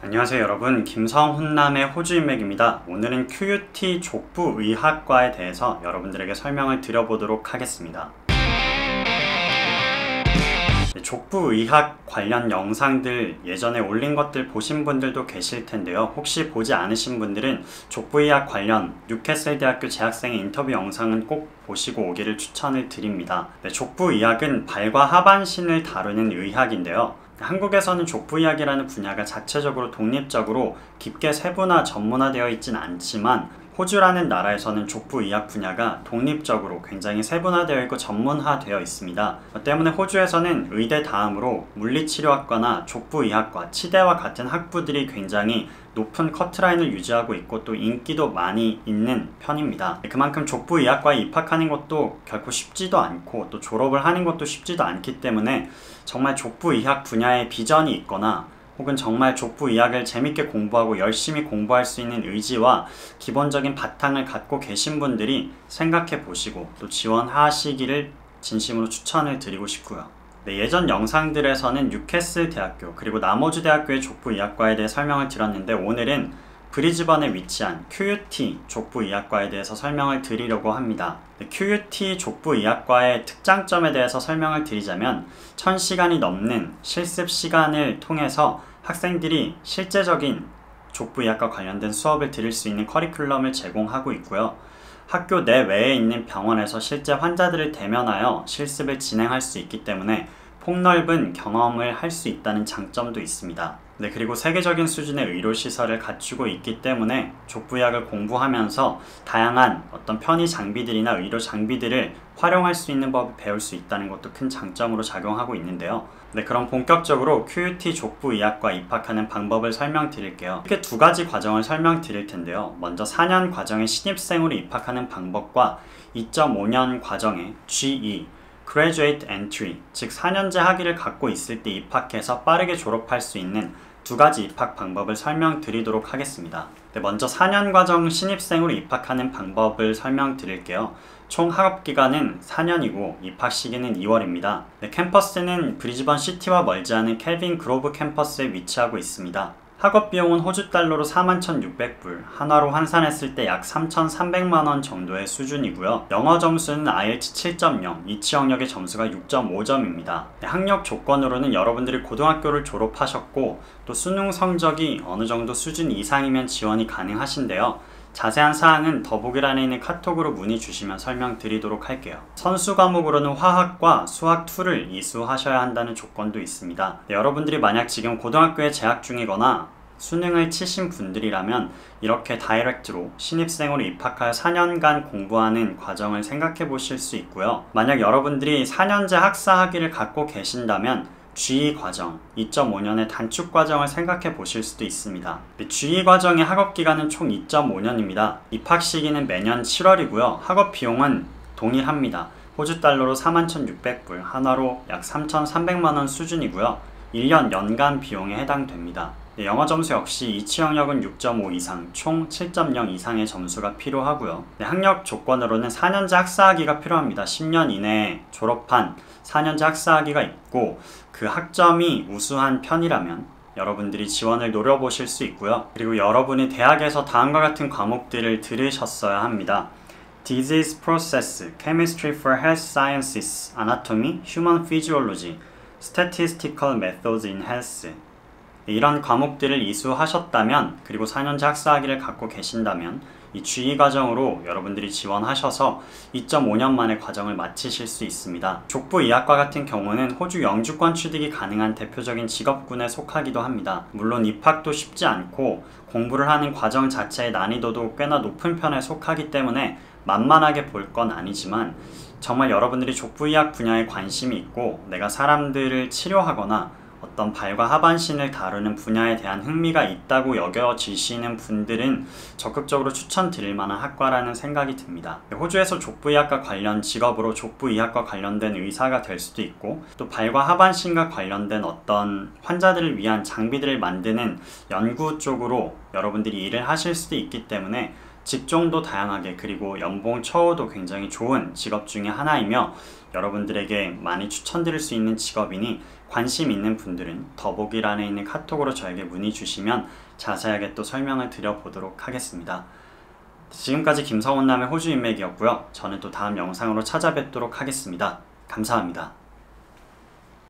안녕하세요 여러분. 김성 훈남의 호주인맥입니다. 오늘은 QUT 족부의학과에 대해서 여러분들에게 설명을 드려보도록 하겠습니다. 네, 족부의학 관련 영상들 예전에 올린 것들 보신 분들도 계실 텐데요. 혹시 보지 않으신 분들은 족부의학 관련 뉴캐슬 대학교 재학생의 인터뷰 영상은 꼭 보시고 오기를 추천을 드립니다. 네, 족부의학은 발과 하반신을 다루는 의학인데요 한국에서는 족부의학이라는 분야가 자체적으로 독립적으로 깊게 세분화 전문화되어 있진 않지만 호주라는 나라에서는 족부 의학 분야가 독립적으로 굉장히 세분화되어 있고 전문화되어 있습니다. 때문에 호주에서는 의대 다음으로 물리치료학과나 족부 의학과, 치대와 같은 학부들이 굉장히 높은 커트라인을 유지하고 있고 또 인기도 많이 있는 편입니다. 그만큼 족부 의학과에 입학하는 것도 결코 쉽지도 않고 또 졸업을 하는 것도 쉽지도 않기 때문에 정말 족부 의학 분야에 비전이 있거나 혹은 정말 족부의학을 재밌게 공부하고 열심히 공부할 수 있는 의지와 기본적인 바탕을 갖고 계신 분들이 생각해 보시고 또 지원하시기를 진심으로 추천을 드리고 싶고요. 네, 예전 영상들에서는 뉴캐슬 대학교 그리고 나머지 대학교의 족부 의학과에 대해 설명을 드렸는데 오늘은 브리즈번에 위치한 QUT 족부 의학과에 대해서 설명을 드리려고 합니다. 네, QUT 족부 의학과의 특장점에 대해서 설명을 드리자면 1000시간이 넘는 실습 시간을 통해서 학생들이 실제적인 족부의학과 관련된 수업을 들을 수 있는 커리큘럼을 제공하고 있고요. 학교 내외에 있는 병원에서 실제 환자들을 대면하여 실습을 진행할 수 있기 때문에 폭넓은 경험을 할 수 있다는 장점도 있습니다. 네, 그리고 세계적인 수준의 의료시설을 갖추고 있기 때문에 족부의학을 공부하면서 다양한 어떤 편의 장비들이나 의료 장비들을 활용할 수 있는 법을 배울 수 있다는 것도 큰 장점으로 작용하고 있는데요. 네, 그럼 본격적으로 QUT 족부 의학과 입학하는 방법을 설명드릴게요. 크게 두 가지 과정을 설명드릴 텐데요. 먼저 4년 과정의 신입생으로 입학하는 방법과 2.5년 과정의 GE Graduate Entry, 즉 4년제 학위를 갖고 있을 때 입학해서 빠르게 졸업할 수 있는 두 가지 입학 방법을 설명드리도록 하겠습니다. 네, 먼저 4년 과정 신입생으로 입학하는 방법을 설명드릴게요. 총 학업 기간은 4년이고 입학 시기는 2월입니다. 네, 캠퍼스는 브리즈번 시티와 멀지 않은 켈빈 그로브 캠퍼스에 위치하고 있습니다. 학업 비용은 호주 달러로 41,600불, 한화로 환산했을 때 약 3,300만 원 정도의 수준이고요. 영어 점수는 IELTS 7.0, 이치 영역의 점수가 6.5점입니다. 학력 조건으로는 여러분들이 고등학교를 졸업하셨고 또 수능 성적이 어느 정도 수준 이상이면 지원이 가능하신데요. 자세한 사항은 더보기란에 있는 카톡으로 문의 주시면 설명드리도록 할게요. 선수 과목으로는 화학과 수학 2를 이수하셔야 한다는 조건도 있습니다. 네, 여러분들이 만약 지금 고등학교에 재학 중이거나 수능을 치신 분들이라면 이렇게 다이렉트로 신입생으로 입학하여 4년간 공부하는 과정을 생각해 보실 수 있고요. 만약 여러분들이 4년제 학사 학위를 갖고 계신다면 GE 과정, 2.5년의 단축 과정을 생각해 보실 수도 있습니다. GE 과정의 학업 기간은 총 2.5년입니다. 입학 시기는 매년 7월이고요. 학업 비용은 동일합니다. 호주 달러로 41,600불, 한화로 약 3,300만 원 수준이고요. 1년 연간 비용에 해당됩니다. 네, 영어 점수 역시 이치 영역은 6.5 이상, 총 7.0 이상의 점수가 필요하고요. 네, 학력 조건으로는 4년제 학사학위가 필요합니다. 10년 이내에 졸업한 4년제 학사학위가 있고 그 학점이 우수한 편이라면 여러분들이 지원을 노려보실 수 있고요. 그리고 여러분이 대학에서 다음과 같은 과목들을 들으셨어야 합니다. Disease Process, Chemistry for Health Sciences, Anatomy, Human Physiology, Statistical Methods in Health 이런 과목들을 이수하셨다면 그리고 4년제 학사학위를 갖고 계신다면 이 GE 과정으로 여러분들이 지원하셔서 2.5년 만에 과정을 마치실 수 있습니다. 족부의학과 같은 경우는 호주 영주권 취득이 가능한 대표적인 직업군에 속하기도 합니다. 물론 입학도 쉽지 않고 공부를 하는 과정 자체의 난이도도 꽤나 높은 편에 속하기 때문에 만만하게 볼 건 아니지만 정말 여러분들이 족부의학 분야에 관심이 있고 내가 사람들을 치료하거나 어떤 발과 하반신을 다루는 분야에 대한 흥미가 있다고 여겨지시는 분들은 적극적으로 추천드릴 만한 학과라는 생각이 듭니다. 호주에서 족부의학과 관련 직업으로 족부의학과 관련된 의사가 될 수도 있고 또 발과 하반신과 관련된 어떤 환자들을 위한 장비들을 만드는 연구 쪽으로 여러분들이 일을 하실 수도 있기 때문에 직종도 다양하게 그리고 연봉 처우도 굉장히 좋은 직업 중에 하나이며 여러분들에게 많이 추천드릴 수 있는 직업이니 관심 있는 분들은 더보기란에 있는 카톡으로 저에게 문의 주시면 자세하게 또 설명을 드려보도록 하겠습니다. 지금까지 김성훈남의 호주 인맥이었고요. 저는 또 다음 영상으로 찾아뵙도록 하겠습니다. 감사합니다.